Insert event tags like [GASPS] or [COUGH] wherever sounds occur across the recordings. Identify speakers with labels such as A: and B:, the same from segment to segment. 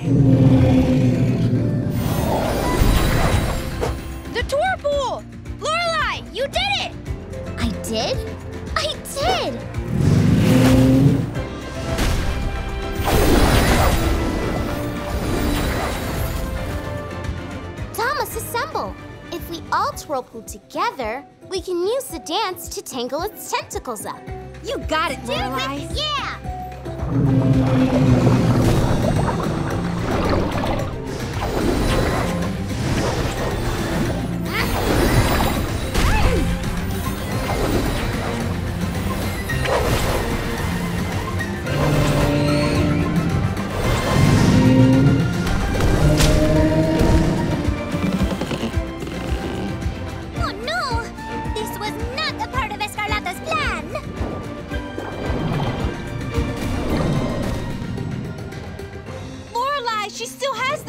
A: The twirlpool! Lorelai, you did it!
B: I did? I did! Tomás, assemble! If we all twirlpool together, we can use the dance to tangle its tentacles up.
A: You got it, Lorelai!
B: Yeah!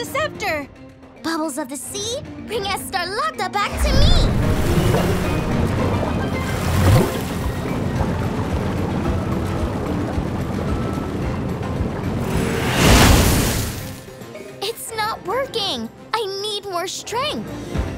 A: the scepter!
B: Bubbles of the sea, bring Escarlata back to me! It's not working! I need more strength!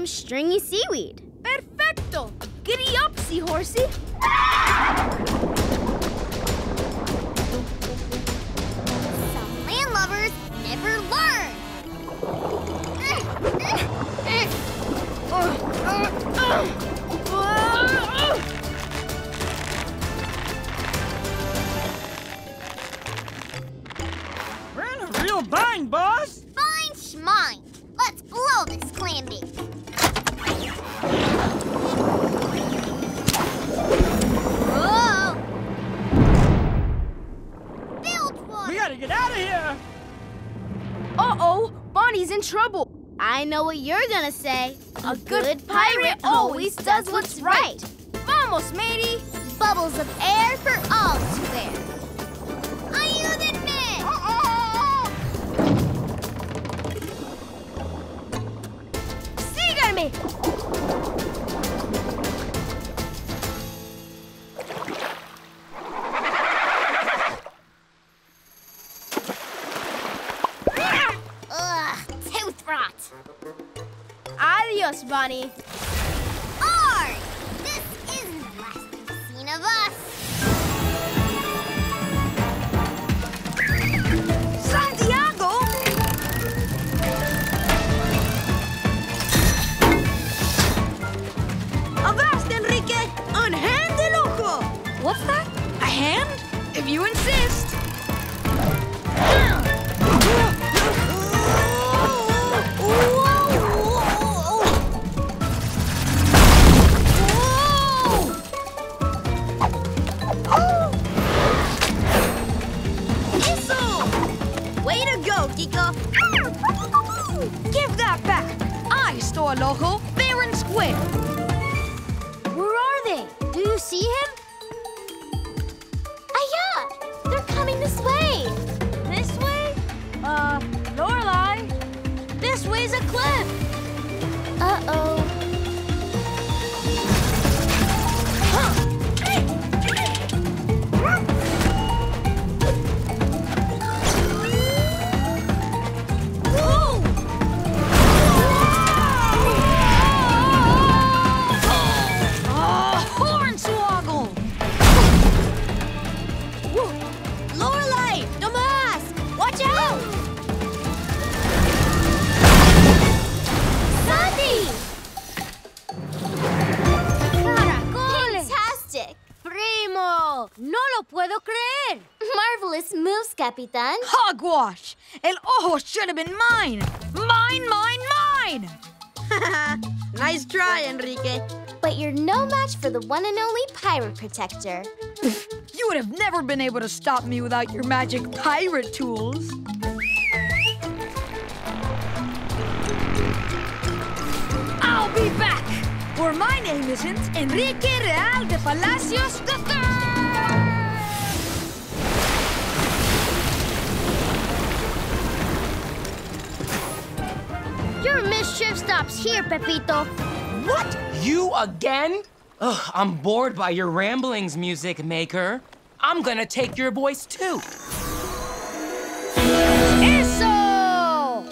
B: some stringy say,
A: a good pirate always does what's right.
B: us, Bonnie. Capitan.
C: Hogwash! El Ojo should have been mine! Mine, mine, mine! [LAUGHS]
A: nice try, Enrique.
B: But you're no match for the one and only pirate protector. [LAUGHS]
C: You would have never been able to stop me without your magic pirate tools. I'll be back! Or my name isn't Enrique Real de Palacios III!
B: Your mischief stops here, Pepito.
D: What? You again? Ugh, I'm bored by your ramblings, music maker. I'm gonna take your voice too.
E: Eso!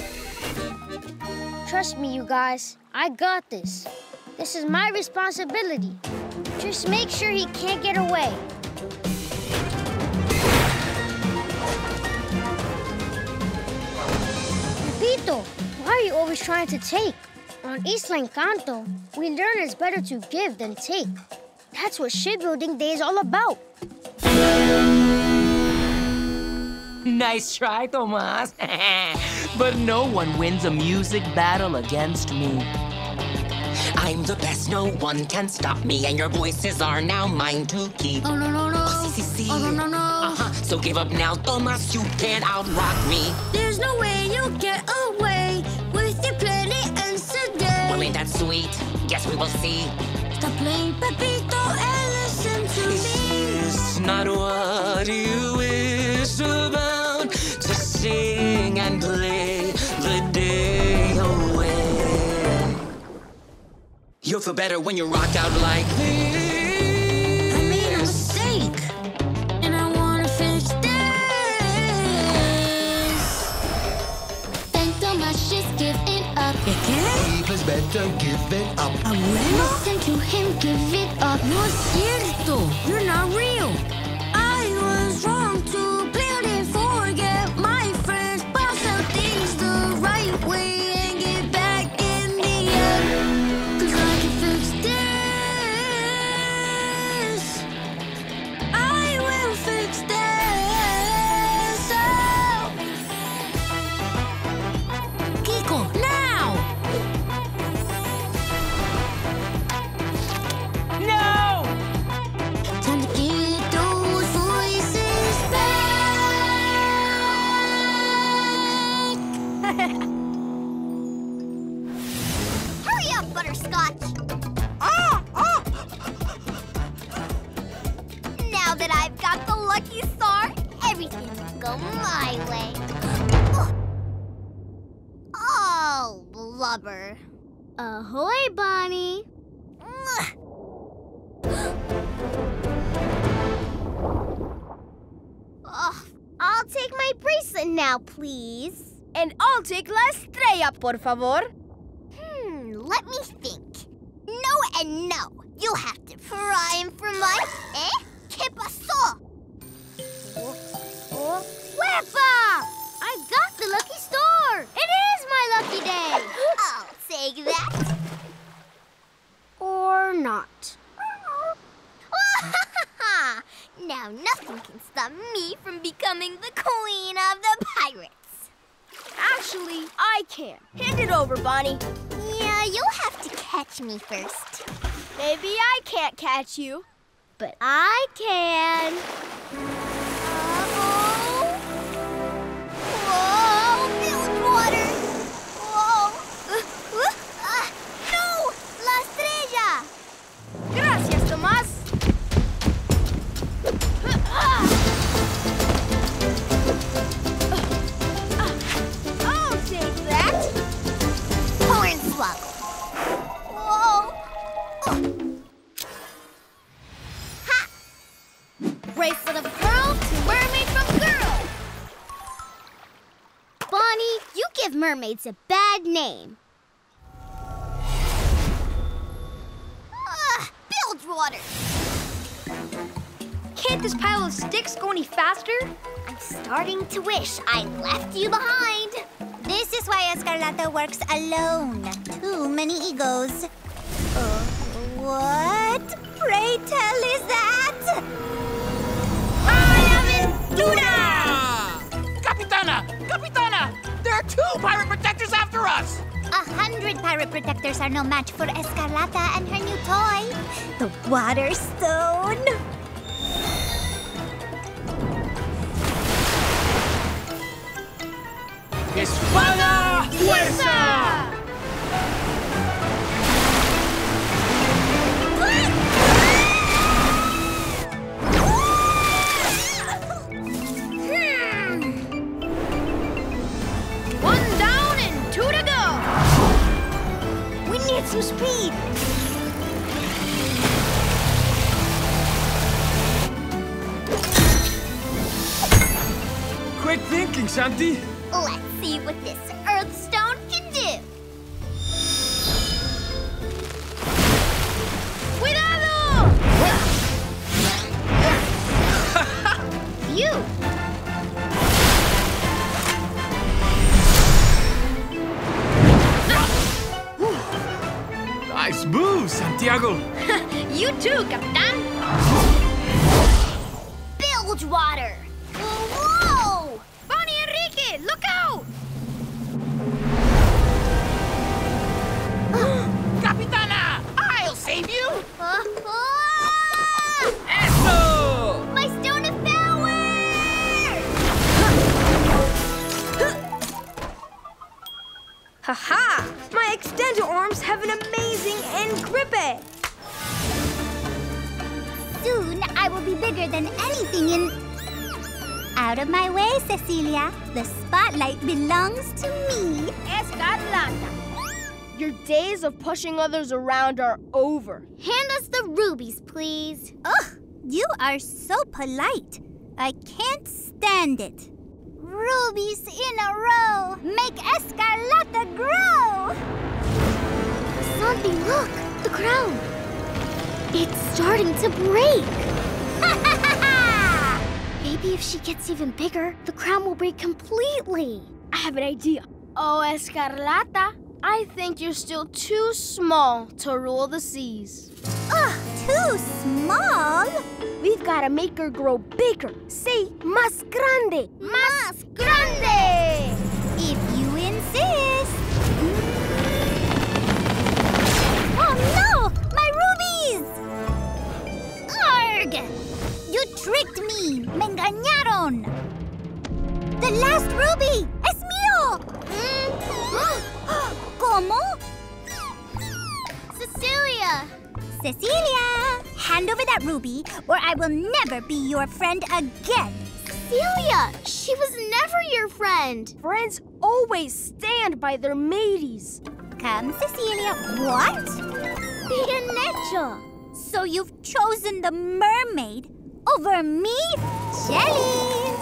E: Trust me, you guys. I got this. This is my responsibility. Just make sure he can't get away. Pepito, are you always trying to take? On Isla Canto, we learn it's better to give than take. That's what shipbuilding day is all about.
D: Nice try, Tomas. [LAUGHS] but no one wins a music battle against me. I'm the best, no one can stop me, and your voices are now mine to keep.
E: Oh, no, no, no.
D: Oh, see, see, see.
E: Oh, no, no, no.
D: Uh-huh. So give up now, Tomas. You can't outrock me.
E: There's no way you'll get away
D: Well, ain't that sweet? Guess we will see.
E: Stop playing Pepito and listen to me.
D: It's not what you wish about to sing and play the day away. You'll feel better when you rock out like this.
F: Better give it up.
E: Listen to him, give it up. No cierto, you're not real.
B: Go my way. Oh, blubber. Ahoy, Bonnie. Oh, I'll take my bracelet now, please.
A: And I'll take La Estrella, por favor.
B: Hmm, let me think. No and no. You'll have to prime for my... Eh? ¿Qué pasó? Oh, oh. Huepa! I got the lucky star! It is my lucky day! [GASPS] I'll take that.
E: Or not. [LAUGHS]
B: now nothing can stop me from becoming the queen of the pirates.
A: Actually, I can. Hand it over, Bonnie.
B: Yeah, you'll have to catch me first.
A: Maybe I can't catch you.
B: But I can. Mermaids a bad name. Ah, Bilgewater.
C: Can't this pile of sticks go any faster?
B: I'm starting to wish I left you behind.
G: This is why Escarlata works alone. Too many egos. Are no match for Escarlata and her new toy, the Water Stone.
C: ¡Espada Fuerza!
A: Some speed.
C: Quick thinking, Santi.
G: Let's see what this Earth
H: You too,
A: Your days of pushing others around are over.
G: Hand us the rubies, please. Ugh, you are so polite. I can't stand it. Rubies in a row make Escarlata grow.
B: Santi, look! The crown! It's starting to break! [LAUGHS] Maybe if she gets even bigger, the crown will break completely.
A: I have an idea. Oh, Escarlata, I think you're still too small to rule the seas.
G: Ugh, too small.
A: We've got to make her grow bigger. Say, más grande.
G: Más grande. If you insist. Oh no! My rubies! Arg! You tricked me! Me engañaron! The last ruby! ¿Cómo? Cecilia! Cecilia! Hand over that ruby, or I will never be your friend again!
B: Cecilia! She was never your friend!
A: Friends always stand by their mateys.
G: Come, Cecilia. What?
B: Bien hecho!
G: So you've chosen the mermaid over me? Jellies!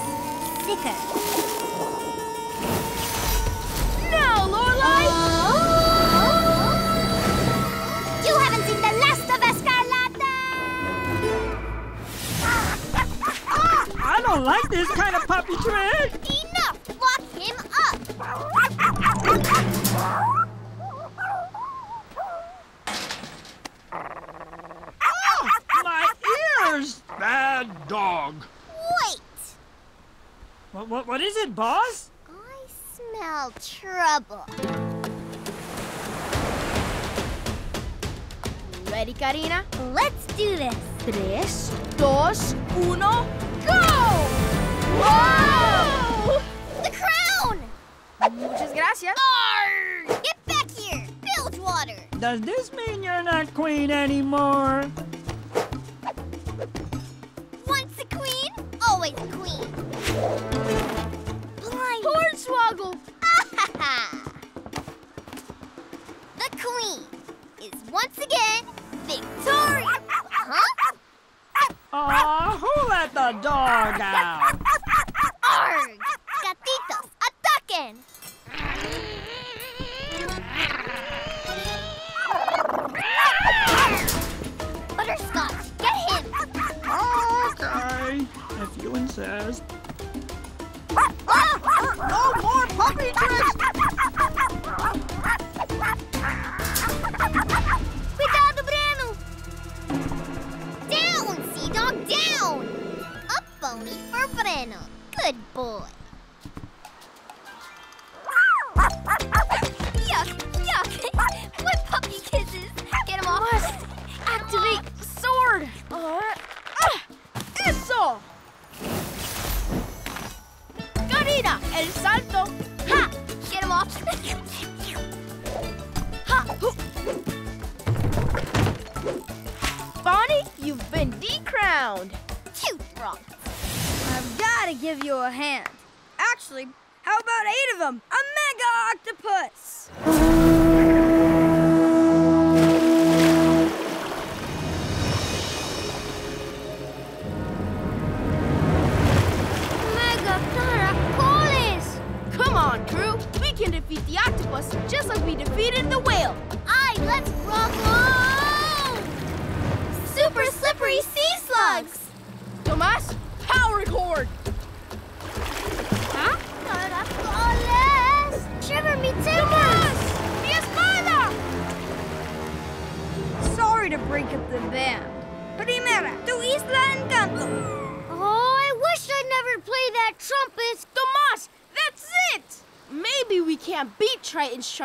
G: Sticker.
A: Now, Lorelai!
C: I don't like this kind of puppy trick.
G: Enough! Lock him up!
C: My ears! Bad dog.
G: Wait!
C: What, what, what is it, boss?
G: I smell trouble.
A: Ready, Karina?
G: Let's do this.
A: Tres, dos, uno, go! Whoa!
G: The crown!
A: Muchas gracias.
G: Arr! Get back here! Bilge water!
C: Does this mean you're not queen anymore?
G: Once a queen, always a queen. Blind.
A: Hornswoggle! [LAUGHS]
G: the queen is once again victorious. Huh?
C: Aw, who let the dog out? If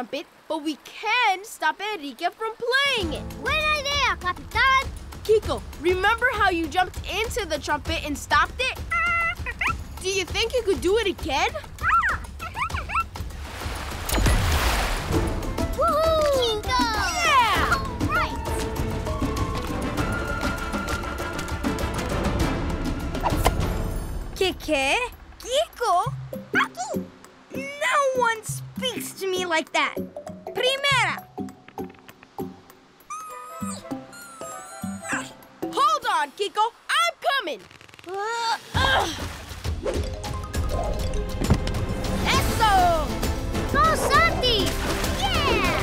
B: trumpet,
A: but we can stop Enrique from playing it.
B: Buena idea, Capitan!
A: Kiko, remember how you jumped into the trumpet and stopped it? Do you think you could do it again?
B: Woohoo!
H: Like that. Primera.
A: Hold on, Kiko. I'm coming. Uh, ugh. Eso!
B: Go, Santi! Yeah!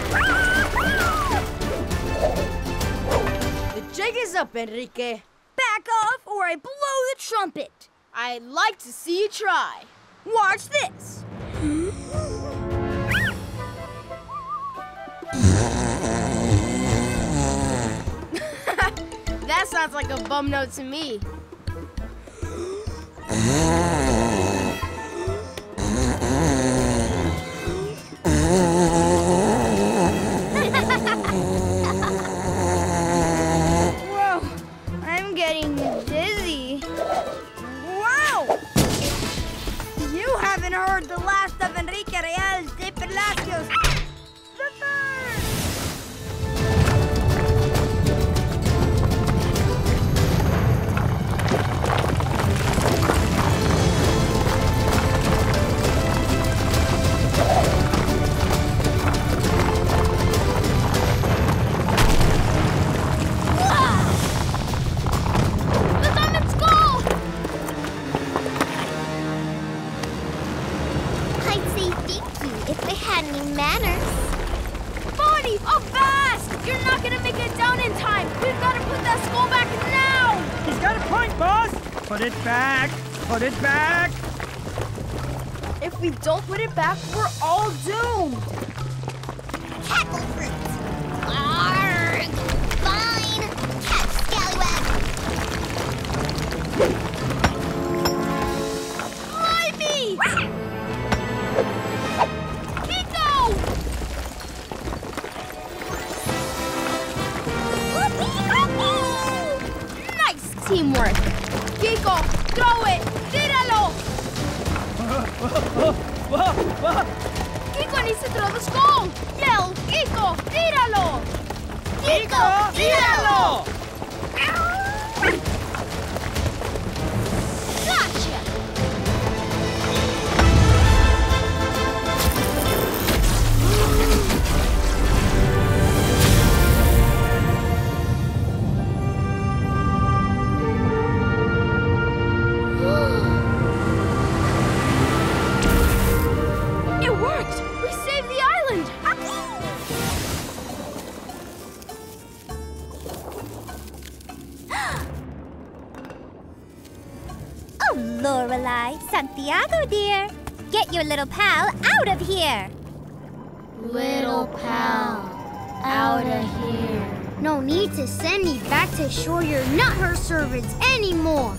H: The jig is up, Enrique.
A: Sounds like a to me. We don't put it back, we're all doomed.
B: Fruit!
A: Kiko needs to throw the skull. Yell, Kiko, tíralo!
B: Kiko, tíralo!
G: Santiago, dear. Get your little pal out of here.
B: Little pal, out of here. No need to send me back to shore. You're not her servants anymore.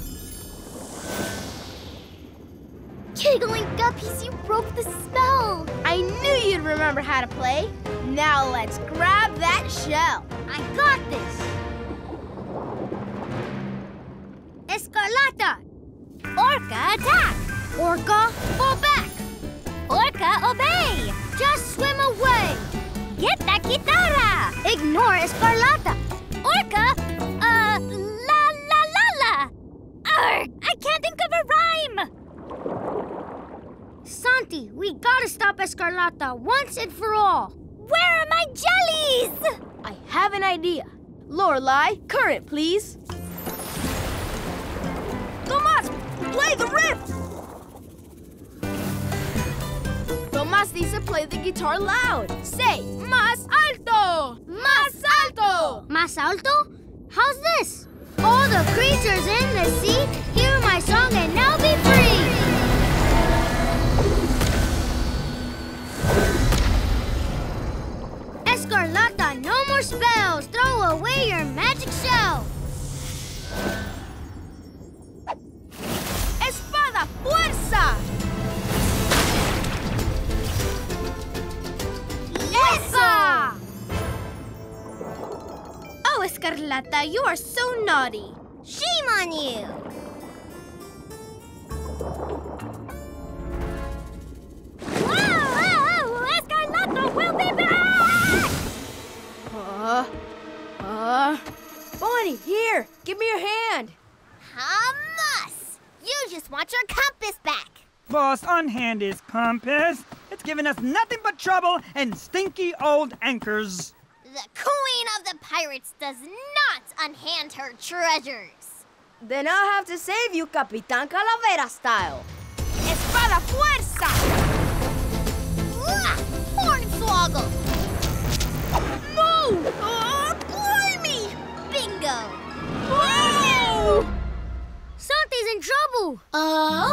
B: Giggling guppies, you broke the spell.
A: I knew you'd remember how to play. Now let's grab that shell.
B: I got this.
G: Escarlata
I: once and for all.
G: Where are my jellies?
A: I have an idea. Lorelai, current, please. Tomas, play the riff! Tomas needs to play the guitar loud. Say, más alto! Más alto!
I: Más alto? How's this? All the creatures in the sea, hear my song and now more spells! Throw away your magic shell!
A: Espada, fuerza!
I: Esa!
G: Oh, Escarlata, you are so naughty.
B: Shame on you!
A: Uh, uh. Bonnie, here, give me your hand.
B: Hamas! You just want your compass back.
C: Boss, unhand his compass. It's giving us nothing but trouble and stinky old anchors.
B: The queen of the pirates does not unhand her treasures.
A: Then I'll have to save you, Capitan Calavera style. Espada, fuerza!
B: Uah! Hornswoggle!
A: No! Uh, blimey!
B: Bingo!
A: Whoa!
I: Santi's in trouble!
A: Whoa!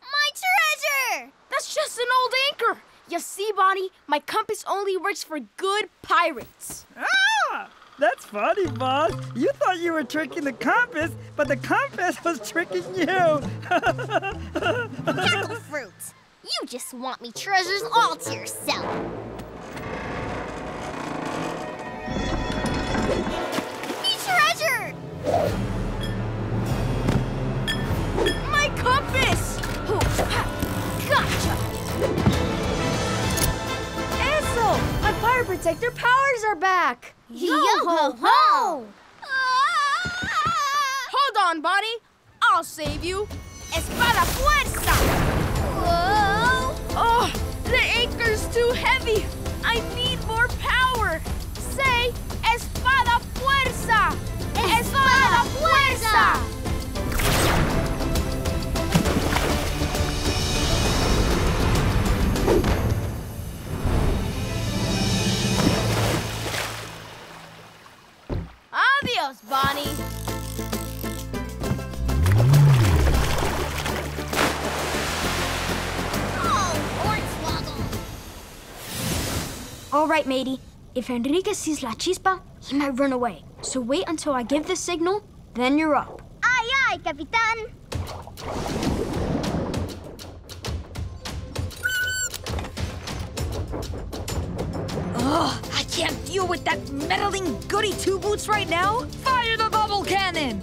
B: My treasure!
A: That's just an old anchor. You see, Bonnie, my compass only works for good pirates.
C: Ah! That's funny, boss. You thought you were tricking the compass, but the compass [LAUGHS] was tricking you. [LAUGHS]
B: Fruit! You just want me treasures all to yourself. Me treasure!
A: My compass! Oh, Gotcha! Eso! My fire protector powers are back!
I: Yo ho ho! Ah!
A: Hold on, Bonnie. I'll save you. Espada fuerza!
B: Whoa!
A: Oh, the anchor's too heavy. I need more power. Say,
H: right, matey. If Enrique sees La Chispa, he might run away. So wait until I give the signal, then you're up.
G: Aye, aye, Capitan.
H: Ugh, I can't deal with that meddling goody two boots right now. Fire the bubble cannon!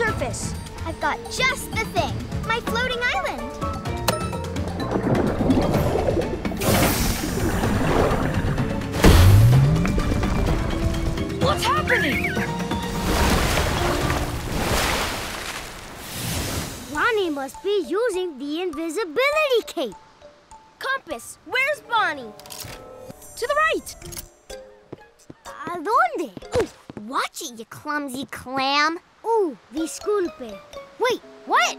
H: Surface.
G: I've got just the thing. My floating island.
H: What's happening?
I: Bonnie must be using the invisibility cape.
A: Compass, where's Bonnie? To the right.
I: Uh, ¿A dónde?
B: Ooh, watch it, you clumsy clam.
I: Ooh, disculpe. Wait, what?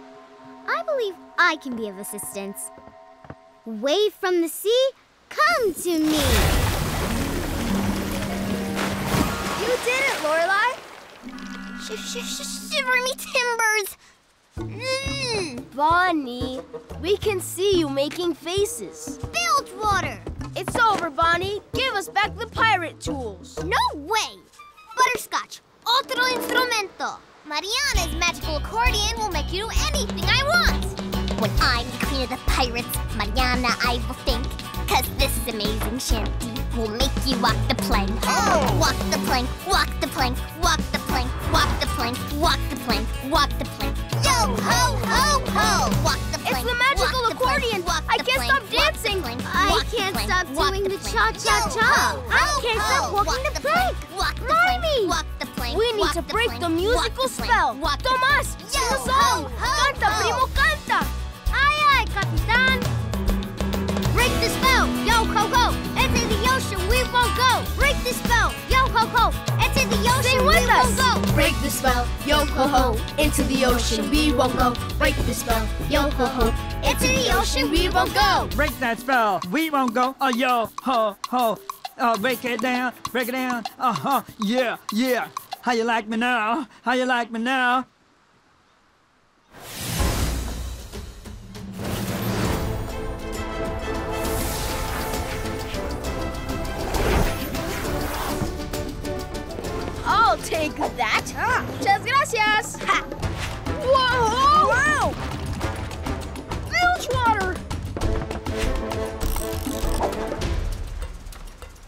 G: I believe I can be of assistance. Wave from the sea, come to me.
A: You did it, Lorelai.
B: Sh sh sh shiver me timbers. Mm,
A: Bonnie, we can see you making faces.
B: bilge water.
A: It's over, Bonnie. Give us back the pirate tools.
B: No way! Butterscotch, otro instrumento. Mariana's magical accordion will make you do anything I want. When I'm the queen of the pirates, Mariana, I will think. Cause this is amazing shanty will make you walk the plank.
G: Oh.
B: Walk the plank, walk the plank, walk the plank, walk the plank, walk the plank, walk the plank. Yo ho ho ho! Walk the plank.
A: It's the magical
B: walk the plank,
A: accordion.
B: walk
A: I
B: the
A: can't
B: plank, the
A: dancing.
G: I can't stop doing the cha-cha-cha. I can't stop walking
B: Walk
G: the plank.
B: Walk the
A: Remind
B: plank,
A: me.
B: walk the plank.
A: We need to break the musical spell. Tomás, sing a song. Canta, primo, canta.
G: Aye, aye, Capitan. Break the spell, yo ho ho. Into the ocean we won't go. Break the spell, yo ho ho. Into the ocean we won't go.
A: Break the spell, yo ho ho. Into the ocean we won't go. Break the spell, yo ho ho. Into the ocean we won't go.
C: Break that spell. We won't go. Oh, yo, ho, ho. Oh, break it down, break it down. Uh huh. Yeah, yeah. How you like me now? How you like me now?
A: I'll take that. Muchas gracias. Ha. Whoa! Wow! Bilge water.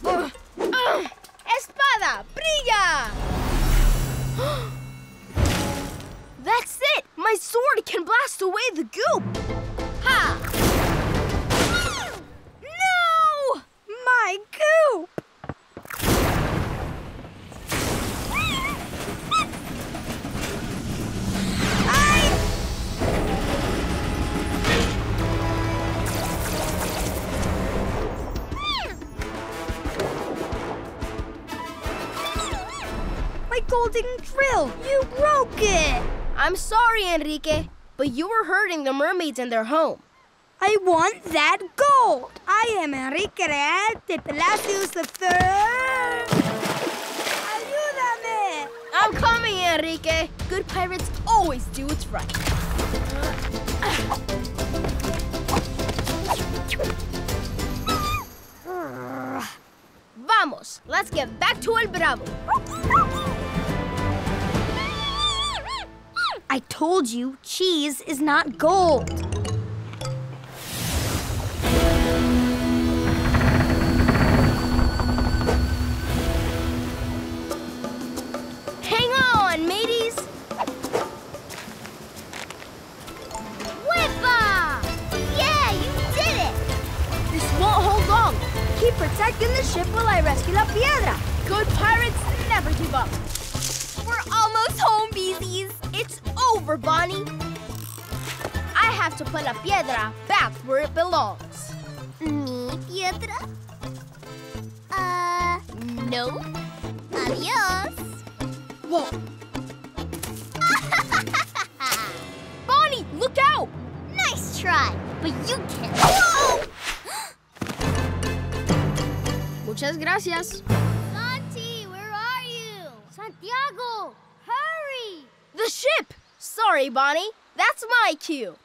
A: Ugh. Ugh. Espada, brilla! [GASPS] That's it! My sword can blast away the goop! Ha! Drill! You broke it! I'm sorry, Enrique, but you were hurting the mermaids in their home.
H: I want that gold. I am Enrique Real de Palacios the Third. Ayúdame.
A: I'm coming, Enrique. Good pirates always do what's right. Vamos, let's get back to El Bravo.
H: Told you cheese is not gold.
B: Santi, where are you?
G: Santiago, hurry!
A: The ship! Sorry, Bonnie. That's my cue.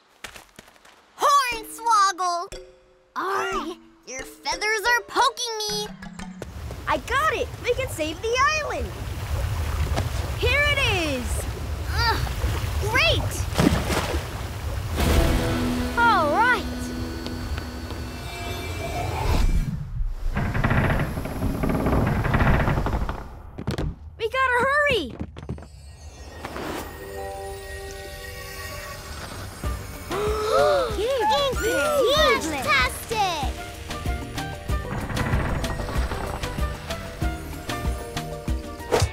B: Hornswoggle! Arr, your feathers are poking me.
H: I got it. We can save the island.
A: Here it is.
B: Ugh, great!
A: Hurry. [GASPS]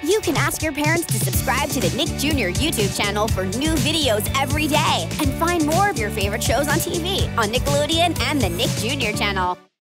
J: You can ask your parents to subscribe to the Nick Jr. YouTube channel for new videos every day and find more of your favorite shows on TV on Nickelodeon and the Nick Jr. channel.